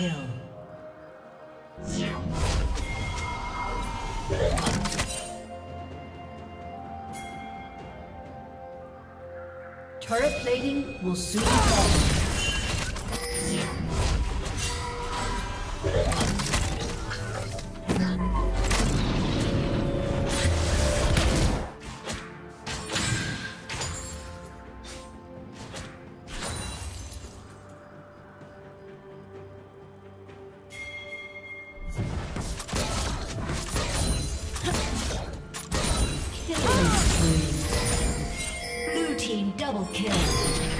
kill. Turret plating will soon fall. Double kill.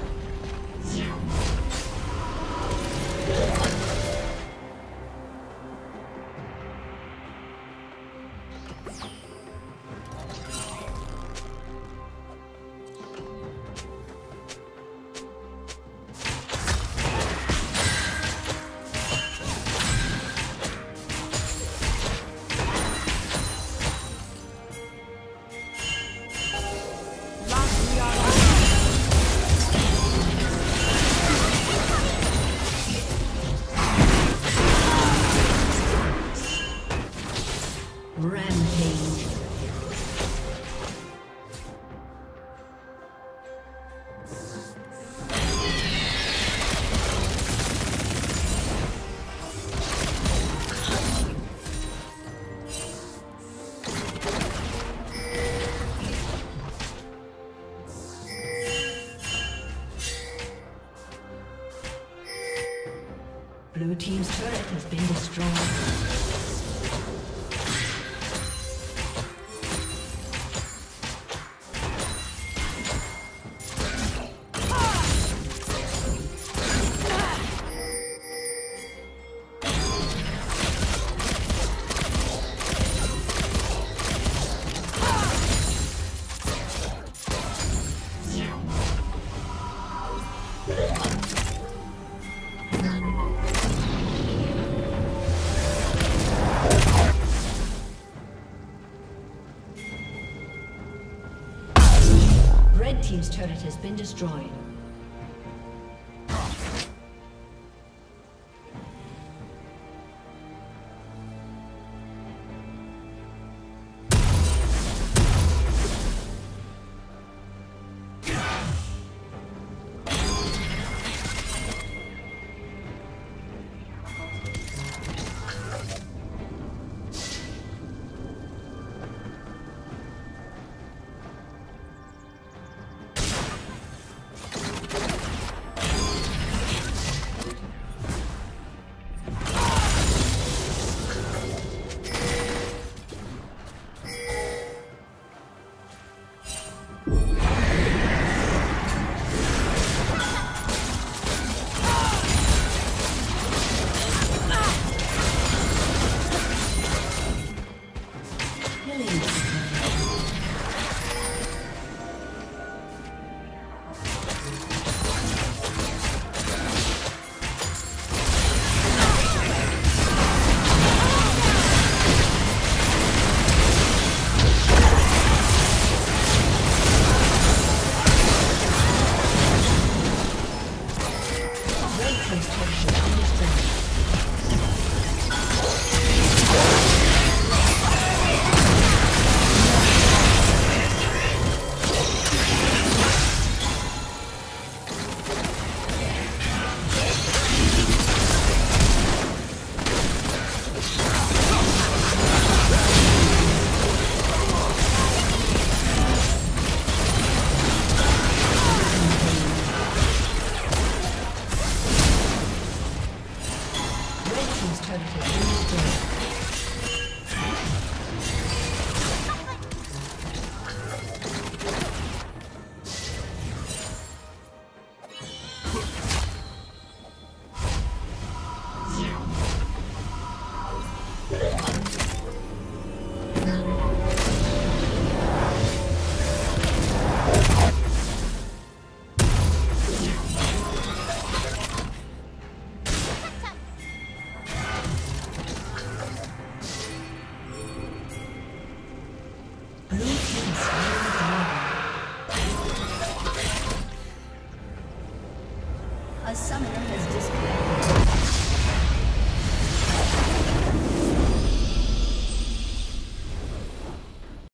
been destroyed.